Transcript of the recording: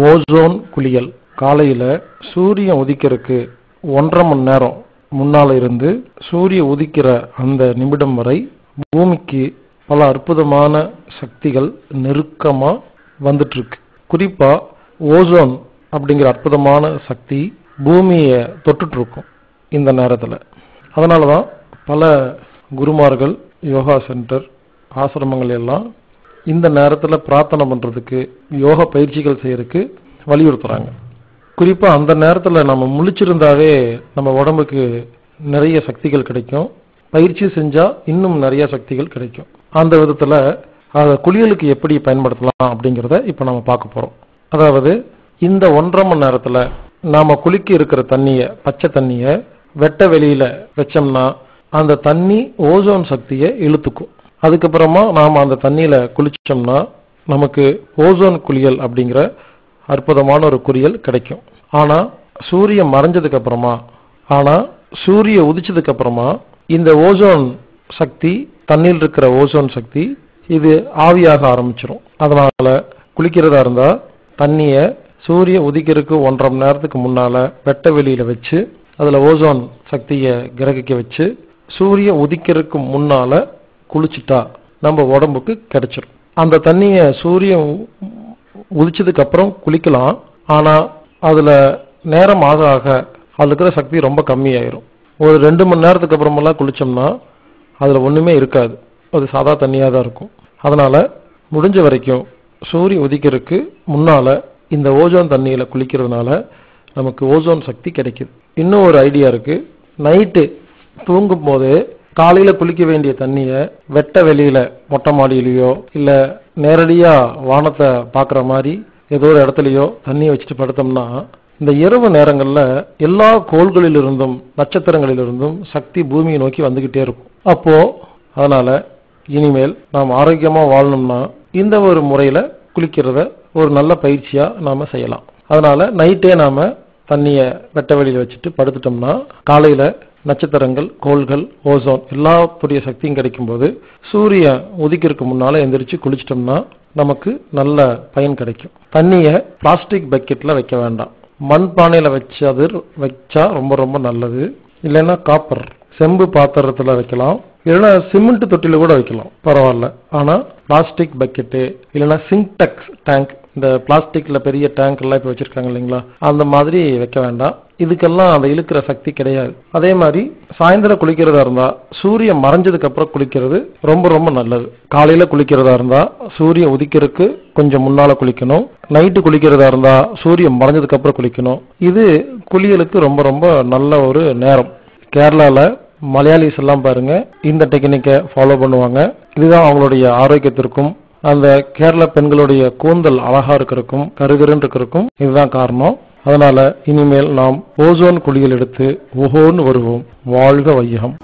Ozone குளியல். காலையில் சூரியன் உதிக்கிறதுக்கு ஒன்றரை மணி நேரம் முன்னால் இருந்து சூரிய உதிக்கிற அந்த நிமிடம் வரை பூமிக்கு பல அற்புதமான சக்திகள் நெருக்கமாக வந்துட்டுருக்கு. குறிப்பாக ஓசோன் அப்படிங்கிற அற்புதமான சக்தி பூமியை தொட்டுட்ருக்கும் இந்த நேரத்தில். அதனால தான் பல குருமார்கள் யோகா சென்டர் ஆசிரமங்கள் எல்லாம் இந்த நேரத்தில் பிரார்த்தனை பண்ணுறதுக்கு யோகா பயிற்சிகள் செய்யறதுக்கு வலியுறுத்துறாங்க. குறிப்பாக அந்த நேரத்தில் நம்ம முழிச்சிருந்தாவே நம்ம உடம்புக்கு நிறைய சக்திகள் கிடைக்கும். பயிற்சி செஞ்சால் இன்னும் நிறைய சக்திகள் கிடைக்கும். அந்த விதத்தில் அதை குளியலுக்கு எப்படி பயன்படுத்தலாம் அப்படிங்கிறத இப்போ நம்ம பார்க்க போகிறோம் அதாவது இந்த ஒன்றரை மணி நேரத்தில் நாம் குளிக்க இருக்கிற தண்ணியை பச்சை தண்ணியை வெட்ட வெளியில் வச்சோம்னா அந்த தண்ணி ஓசோன் சக்தியை இழுத்துக்கும். அதுக்கப்புறமா நாம் அந்த தண்ணியில் குளிச்சோம்னா நமக்கு ஓசோன் குளியல் அப்படிங்கிற அற்புதமான ஒரு குளியல் கிடைக்கும். ஆனால் சூரியன் மறைஞ்சதுக்கு அப்புறமா ஆனால் சூரிய உதிச்சதுக்கு அப்புறமா இந்த ஓசோன் சக்தி தண்ணியில் இருக்கிற ஓசோன் சக்தி இது ஆவியாக ஆரம்பிச்சிடும் அதனால குளிக்கிறதா இருந்தா தண்ணியை சூரிய உதிக்கிறதுக்கு ஒன்றரை மணி நேரத்துக்கு முன்னால வெட்ட வெளியில வச்சு அதுல ஓசோன் சக்தியை கிரகிக்க வச்சு சூரிய உதிக்கிறதுக்கு முன்னால குளிச்சுட்டா நம்ம உடம்புக்கு கிடைச்சிடும் அந்த தண்ணியை சூரியன் உதிச்சதுக்கு அப்புறம் குளிக்கலாம். ஆனா அதுல நேரம் ஆக ஆக அதில் இருக்கிற சக்தி ரொம்ப கம்மியாயிரும். ஒரு ரெண்டு மணி நேரத்துக்கு அப்புறமெல்லாம் குளிச்சோம்னா அதுல ஒண்ணுமே இருக்காது. அது சாதா தண்ணியா தான் இருக்கும். அதனால முடிஞ்ச வரைக்கும் சூரிய உதிக்கிறதுக்கு முன்னால இந்த ஓசோன் தண்ணியில குளிக்கிறதுனால நமக்கு ஓசோன் சக்தி கிடைக்குது. இன்னும் ஒரு ஐடியா இருக்கு. நைட்டு தூங்கும் போது காலையில குளிக்க வேண்டிய தண்ணிய வெட்ட வெளியில மொட்டை மாடியிலயோ இல்ல நேரடியா வானத்தை பாக்குற மாதிரி ஏதோ ஒரு இடத்துலயோ தண்ணியை வச்சுட்டு படுத்தோம்னா இந்த இரவு நேரங்கள்ல எல்லா கோள்களிலிருந்தும் நட்சத்திரங்களிலிருந்தும் சக்தி பூமியை நோக்கி வந்துகிட்டே இருக்கும். அப்போ அதனால இனிமேல் நாம் ஆரோக்கியமா வாழணும்னா இந்த ஒரு முறையில குளிக்கிறத ஒரு நல்ல பயிற்சியா நாம செய்யலாம். அதனால நைட்டே நாம தண்ணிய வெட்ட வெளியில வச்சுட்டு படுத்துட்டோம்னா காலையில நட்சத்திரங்கள் கோள்கள் ஓசோன் எல்லாத்துடைய சக்தியும் கிடைக்கும்போது சூரியன் உதிக்கிறதுக்கு முன்னால எந்திரிச்சு குளிச்சிட்டோம்னா நமக்கு நல்ல பயன் கிடைக்கும். தண்ணிய பிளாஸ்டிக் பக்கெட்ல வைக்க வேண்டாம். மண் பானையில வச்சு அது வச்சா ரொம்ப ரொம்ப நல்லது. இல்லைன்னா காப்பர் செம்பு பாத்திரத்துல வைக்கலாம். இல்லைன்னா சிமெண்ட் தொட்டில கூட வைக்கலாம். பரவாயில்ல. ஆனா பிளாஸ்டிக் பக்கெட்டு இல்லைன்னா சிங்டெக்ஸ் டேங்க் இந்த பிளாஸ்டிக்ல பெரிய டேங்க் எல்லாம் இப்ப வச்சிருக்காங்க இல்லைங்களா? அந்த மாதிரி வைக்க வேண்டாம். இதுக்கெல்லாம் அந்த இழுக்கிற சக்தி கிடையாது. அதே மாதிரி சாயந்தரம் குளிக்கிறதா இருந்தா சூரியன் மறைஞ்சதுக்கு அப்புறம் குளிக்கிறது ரொம்ப ரொம்ப நல்லது. காலையில குளிக்கிறதா இருந்தா சூரியன் உதிக்கிறதுக்கு கொஞ்சம் முன்னால குளிக்கணும். நைட்டு குளிக்கிறதா இருந்தா சூரியன் மறைஞ்சதுக்கு அப்புறம் குளிக்கணும். இது குளியலுக்கு ரொம்ப ரொம்ப நல்ல ஒரு நேரம். கேரளால மலையாளிஸ் எல்லாம் பாருங்க இந்த டெக்னிக்கை ஃபாலோ பண்ணுவாங்க. இதுதான் அவங்களுடைய ஆரோக்கியத்திற்கும் அந்த கேரள பெண்களுடைய கூந்தல் அழகா இருக்கிறக்கும் கருகருன்னு இருக்கிறக்கும் இதுதான் காரணம். அதனால இனிமேல் நாம் ஓசோன் குழியில் எடுத்து ஓஹோன்னு வருவோம். வாழ்க வையகம்.